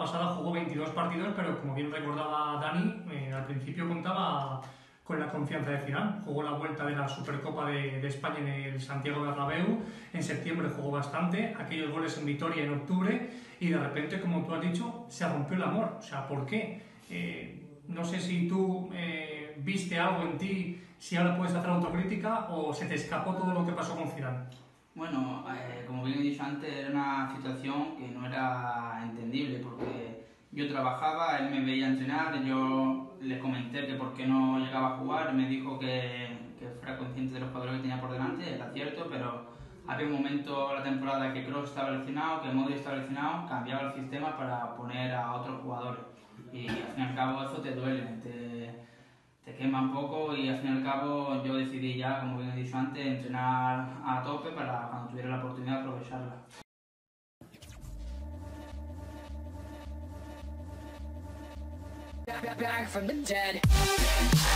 pasada jugó 22 partidos, pero como bien recordaba Dani, eh, al principio contaba con la confianza de Zidane. Jugó la vuelta de la Supercopa de, de, España en el Santiago Bernabéu, en septiembre jugó bastante, aquellos goles en Vitoria en octubre, y de repente, como tú has dicho, se rompió el amor. O sea, ¿por qué? Eh, no sé si tú eh, viste algo en ti, si ahora puedes hacer autocrítica o se te escapó todo lo que pasó con Zidane. Bueno, eh, como bien he dicho antes, era una situación que no era entendible yo trabajaba, él me veía entrenar, yo le comenté que por qué no llegaba a jugar, me dijo que, que fuera consciente de los jugadores que tenía por delante, era cierto, pero había un momento la temporada que Kroos estaba lesionado, que Modric estaba lesionado, cambiaba el sistema para poner a otros jugadores. Y al fin y al cabo eso te duele, te, te quema un poco y al fin y al cabo yo decidí ya, como bien he dicho antes, entrenar a tope para cuando tuviera la oportunidad aprovecharla. Back from the dead.